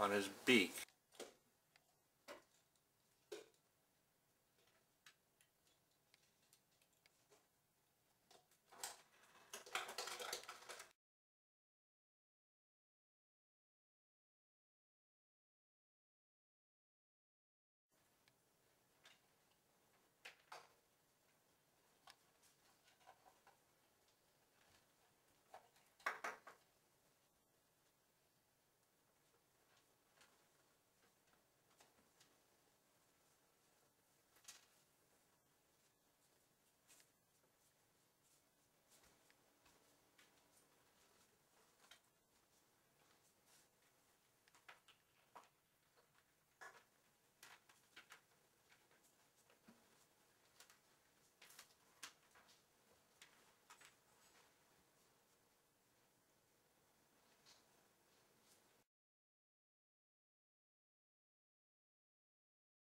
on his beak.